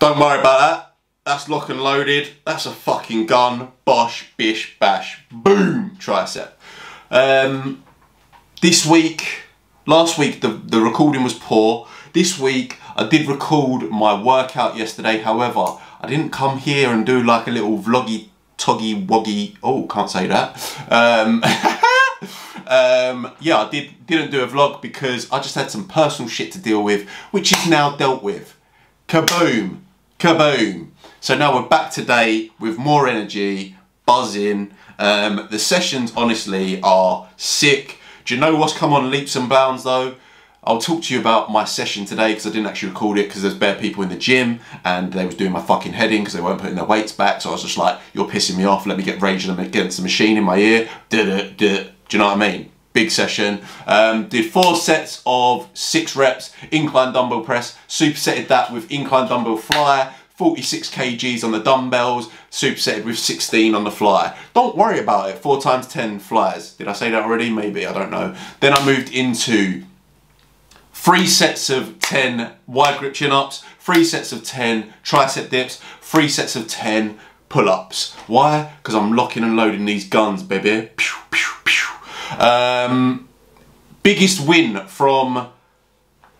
Don't worry about that. That's lock and loaded. That's a fucking gun. Bosh, bish, bash, boom, tricep. Um, this week, last week the, the recording was poor. This week I did record my workout yesterday. However, I didn't come here and do like a little vloggy, toggy, woggy. Oh, can't say that. Um, um, yeah, I did didn't do a vlog because I just had some personal shit to deal with, which is now dealt with. Kaboom, kaboom. So now we're back today with more energy, buzzing. Um, the sessions honestly are sick. Do you know what's come on leaps and bounds though? I'll talk to you about my session today because I didn't actually record it because there's bare people in the gym and they was doing my fucking heading because they weren't putting their weights back. So I was just like, you're pissing me off. Let me get raging against the machine in my ear. Do you know what I mean? Big session. Um, did four sets of six reps, incline dumbbell press, supersetted that with incline dumbbell fly, 46 kgs on the dumbbells, supersetted with 16 on the fly. Don't worry about it, four times 10 flies. Did I say that already? Maybe, I don't know. Then I moved into three sets of 10 wide grip chin ups, three sets of 10 tricep dips, three sets of 10 pull ups. Why? Because I'm locking and loading these guns, baby. Pew, pew, pew. Um, biggest win from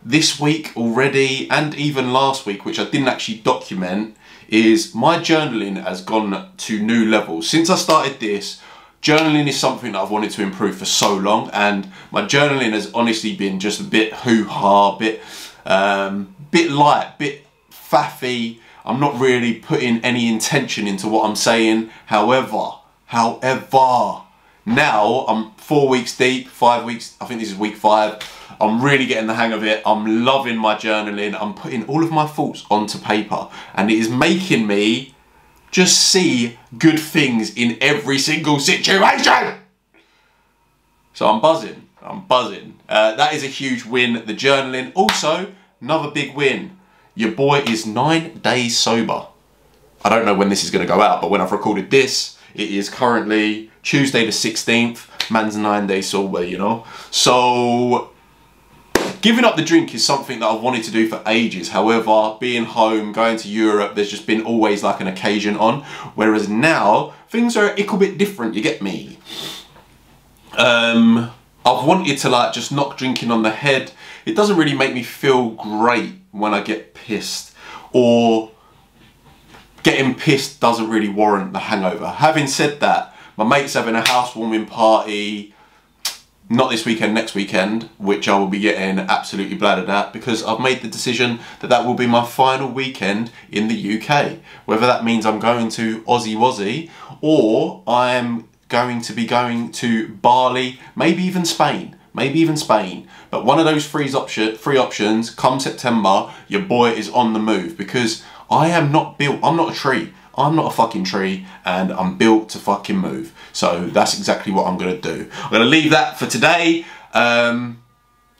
this week already and even last week, which I didn't actually document, is my journaling has gone to new levels. Since I started this, journaling is something that I've wanted to improve for so long and my journaling has honestly been just a bit hoo-ha, bit, um, bit light, bit faffy. I'm not really putting any intention into what I'm saying. However, however, now I'm four weeks deep, five weeks, I think this is week five. I'm really getting the hang of it. I'm loving my journaling. I'm putting all of my thoughts onto paper and it is making me just see good things in every single situation. So I'm buzzing. I'm buzzing. Uh, that is a huge win. The journaling. Also, another big win. Your boy is nine days sober. I don't know when this is going to go out, but when I've recorded this, it is currently Tuesday the 16th. Man's nine days sober, you know. So Giving up the drink is something that I've wanted to do for ages. However, being home, going to Europe, there's just been always like an occasion on. Whereas now, things are a little bit different, you get me? Um, I've wanted to like just knock drinking on the head. It doesn't really make me feel great when I get pissed. Or getting pissed doesn't really warrant the hangover. Having said that, my mate's having a housewarming party not this weekend, next weekend, which I will be getting absolutely bladdered at because I've made the decision that that will be my final weekend in the UK. Whether that means I'm going to Aussie Wazzy or I am going to be going to Bali, maybe even Spain, maybe even Spain. But one of those free, option, free options, come September, your boy is on the move because I am not built, I'm not a tree. I'm not a fucking tree and I'm built to fucking move. So that's exactly what I'm going to do. I'm going to leave that for today. Um,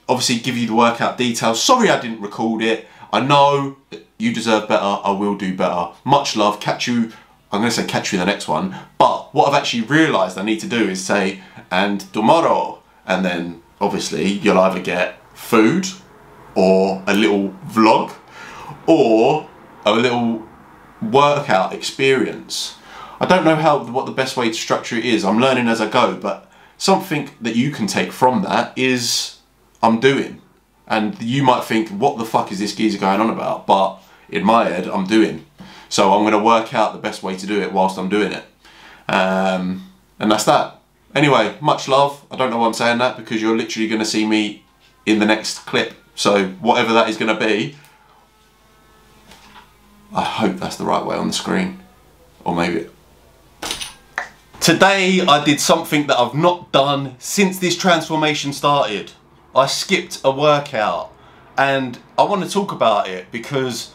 obviously give you the workout details. Sorry I didn't record it. I know you deserve better. I will do better. Much love. Catch you. I'm going to say catch you in the next one. But what I've actually realised I need to do is say and tomorrow. And then obviously you'll either get food or a little vlog or a little workout experience. I don't know how what the best way to structure it is. I'm learning as I go, but something that you can take from that is I'm doing. And you might think, what the fuck is this geezer going on about? But in my head, I'm doing. So I'm going to work out the best way to do it whilst I'm doing it. Um, and that's that. Anyway, much love. I don't know why I'm saying that because you're literally going to see me in the next clip. So whatever that is going to be, I hope that's the right way on the screen. Or maybe... Today I did something that I've not done since this transformation started. I skipped a workout and I want to talk about it because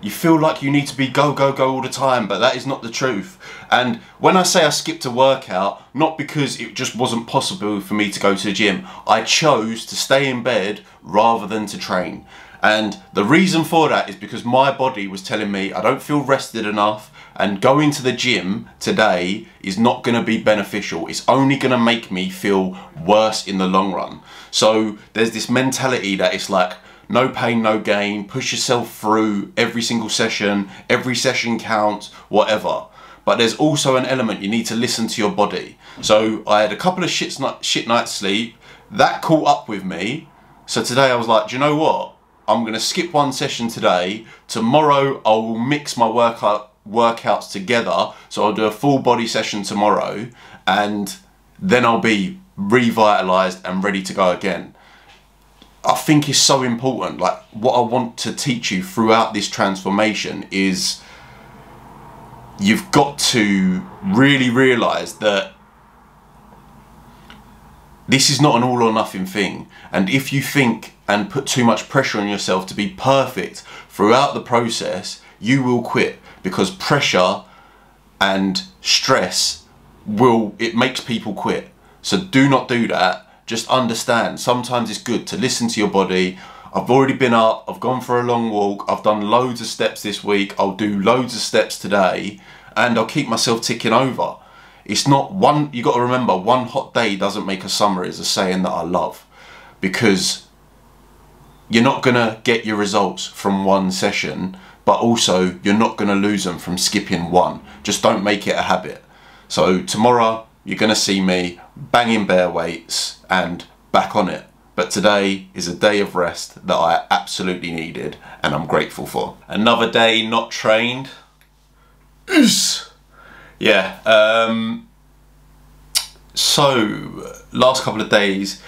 you feel like you need to be go, go, go all the time, but that is not the truth. And when I say I skipped a workout, not because it just wasn't possible for me to go to the gym, I chose to stay in bed rather than to train. And the reason for that is because my body was telling me I don't feel rested enough and going to the gym today is not going to be beneficial. It's only going to make me feel worse in the long run. So there's this mentality that it's like, no pain, no gain, push yourself through every single session, every session counts, whatever. But there's also an element you need to listen to your body. So I had a couple of shit, shit nights sleep, that caught up with me. So today I was like, do you know what? I'm going to skip one session today. Tomorrow I will mix my workout workouts together. So I'll do a full body session tomorrow and then I'll be revitalized and ready to go again. I think is so important. Like what I want to teach you throughout this transformation is you've got to really realize that this is not an all or nothing thing. And if you think and put too much pressure on yourself to be perfect throughout the process, you will quit because pressure and stress will, it makes people quit. So do not do that. Just understand, sometimes it's good to listen to your body. I've already been up, I've gone for a long walk, I've done loads of steps this week, I'll do loads of steps today, and I'll keep myself ticking over. It's not one, you got to remember, one hot day doesn't make a summer is a saying that I love. Because you're not going to get your results from one session, but also you're not going to lose them from skipping one. Just don't make it a habit. So tomorrow you're going to see me banging bare weights and back on it. But today is a day of rest that I absolutely needed and I'm grateful for. Another day not trained. yeah. Um, so, last couple of days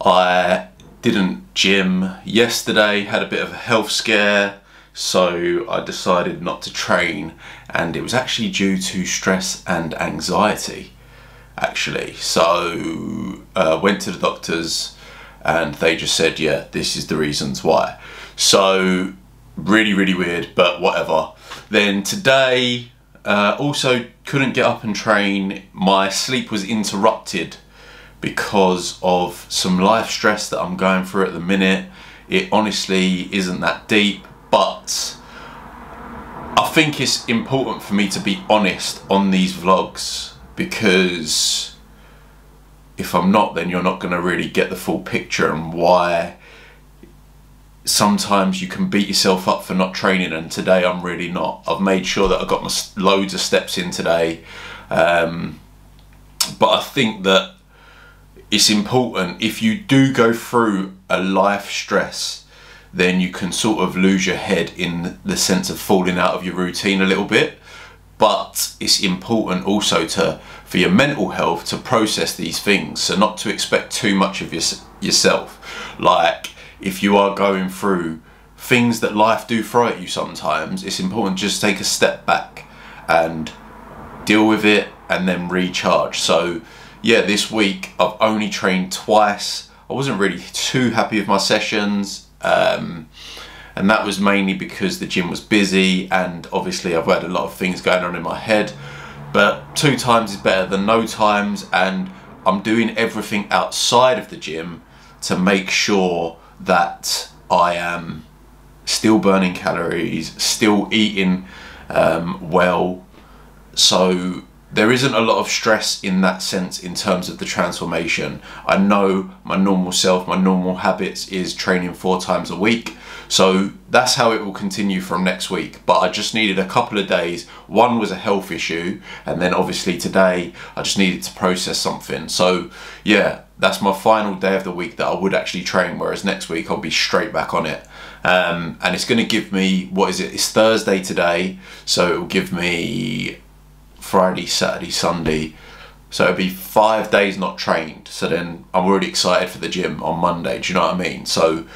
I didn't gym yesterday, had a bit of a health scare, so I decided not to train, and it was actually due to stress and anxiety, actually. So, uh, went to the doctors, and they just said, yeah, this is the reasons why. So, really, really weird, but whatever. Then today, uh, also couldn't get up and train. My sleep was interrupted because of some life stress that I'm going through at the minute. It honestly isn't that deep, but I think it's important for me to be honest on these vlogs because if I'm not, then you're not going to really get the full picture and why sometimes you can beat yourself up for not training and today I'm really not. I've made sure that I got my loads of steps in today um, but I think that it's important. If you do go through a life stress then you can sort of lose your head in the sense of falling out of your routine a little bit. But it's important also to for your mental health to process these things. So not to expect too much of your, yourself. Like if you are going through things that life do throw at you sometimes, it's important just take a step back and deal with it and then recharge. So yeah, this week I've only trained twice. I wasn't really too happy with my sessions. Um, and that was mainly because the gym was busy and obviously I've had a lot of things going on in my head. But two times is better than no times and I'm doing everything outside of the gym to make sure that I am still burning calories, still eating um, well. So there isn't a lot of stress in that sense in terms of the transformation. I know my normal self, my normal habits is training four times a week. So that's how it will continue from next week. But I just needed a couple of days. One was a health issue, and then obviously today I just needed to process something. So yeah, that's my final day of the week that I would actually train, whereas next week I'll be straight back on it. Um, and it's going to give me, what is it? It's Thursday today, so it will give me Friday, Saturday, Sunday. So it'll be five days not trained. So then I'm already excited for the gym on Monday. Do you know what I mean? So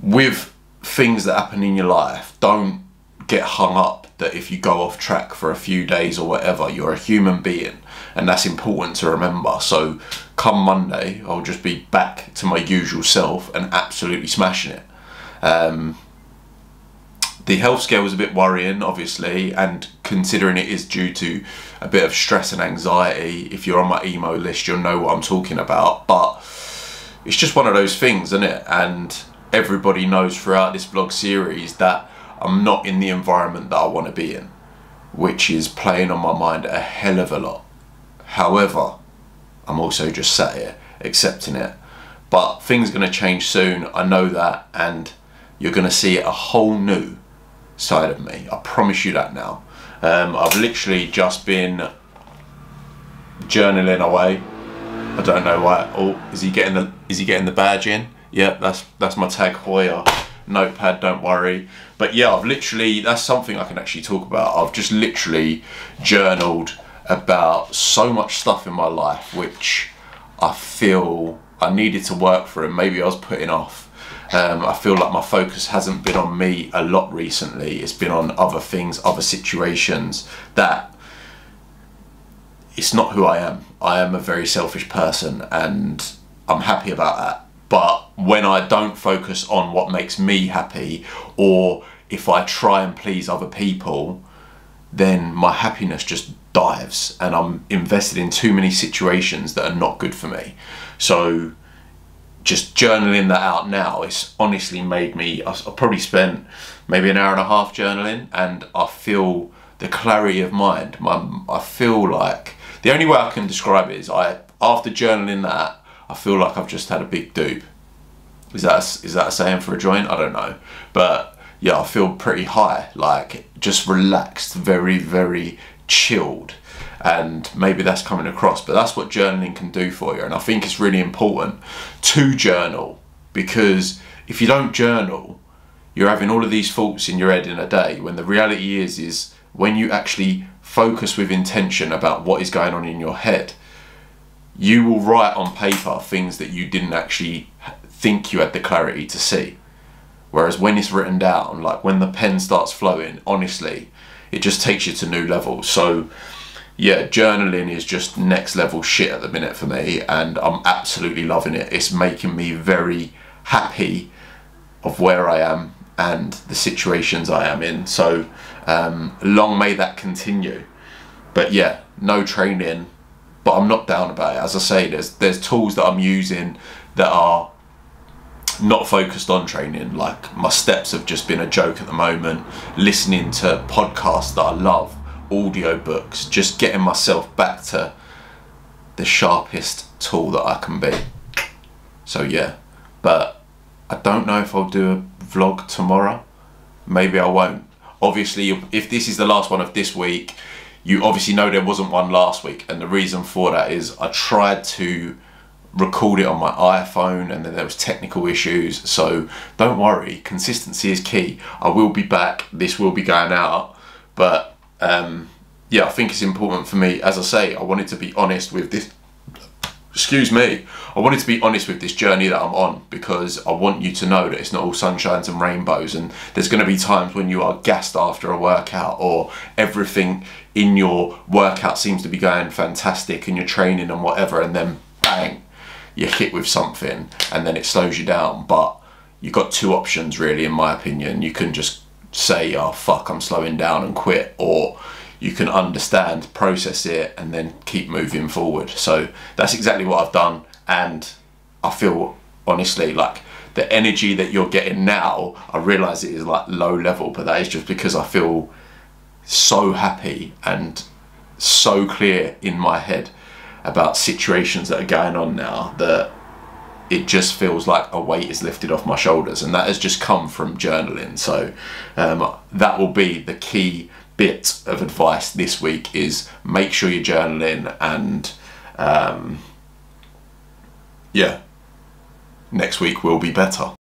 with things that happen in your life, don't get hung up that if you go off track for a few days or whatever, you're a human being. And that's important to remember. So come Monday, I'll just be back to my usual self and absolutely smashing it. Um, the health scare was a bit worrying, obviously, and considering it is due to a bit of stress and anxiety, if you're on my emo list, you'll know what I'm talking about. But it's just one of those things, isn't it? And everybody knows throughout this vlog series that I'm not in the environment that I want to be in, which is playing on my mind a hell of a lot. However, I'm also just sat here accepting it. but things are going to change soon. I know that, and you're going to see a whole new side of me. I promise you that now. Um, I've literally just been journaling away. I don't know why. Oh, is he getting the is he getting the badge in? Yeah, that's that's my tag Hoya notepad. Don't worry. But yeah, I've literally that's something I can actually talk about. I've just literally journaled about so much stuff in my life which I feel I needed to work for and maybe I was putting off. Um, I feel like my focus hasn't been on me a lot recently. It's been on other things, other situations that it's not who I am. I am a very selfish person and I'm happy about that. But when I don't focus on what makes me happy or if I try and please other people, then my happiness just dives and I'm invested in too many situations that are not good for me. So just journaling that out now, it's honestly made me, I've probably spent maybe an hour and a half journaling and I feel the clarity of mind. My, I feel like, the only way I can describe it is I, after journaling that, I feel like I've just had a big dupe. Is that, a, is that a saying for a joint? I don't know. But yeah, I feel pretty high, like just relaxed, very, very chilled and maybe that's coming across but that's what journaling can do for you. And I think it's really important to journal because if you don't journal you're having all of these thoughts in your head in a day when the reality is is when you actually focus with intention about what is going on in your head you will write on paper things that you didn't actually think you had the clarity to see. Whereas when it's written down like when the pen starts flowing honestly it just takes you to new levels. So yeah, journaling is just next level shit at the minute for me, and I'm absolutely loving it. It's making me very happy of where I am and the situations I am in. So um, long may that continue. But yeah, no training, but I'm not down about it. As I say, there's there's tools that I'm using that are not focused on training. Like my steps have just been a joke at the moment. Listening to podcasts that I love audiobooks, just getting myself back to the sharpest tool that I can be. So yeah, but I don't know if I'll do a vlog tomorrow. Maybe I won't. Obviously, if this is the last one of this week, you obviously know there wasn't one last week, and the reason for that is I tried to record it on my iPhone and then there was technical issues. So don't worry. Consistency is key. I will be back. This will be going out. But um, yeah, I think it's important for me. As I say, I wanted to be honest with this. Excuse me. I wanted to be honest with this journey that I'm on because I want you to know that it's not all sunshines and rainbows, and there's going to be times when you are gassed after a workout or everything in your workout seems to be going fantastic and you're training and whatever, and then bang, you're hit with something and then it slows you down. But you've got two options, really, in my opinion. You can just say, oh fuck, I'm slowing down and quit, or you can understand, process it, and then keep moving forward. So that's exactly what I've done, and I feel honestly like the energy that you're getting now, I realize it is like low level, but that is just because I feel so happy and so clear in my head about situations that are going on now that it just feels like a weight is lifted off my shoulders and that has just come from journaling. So um, that will be the key bit of advice this week is make sure you're journaling and um, yeah next week will be better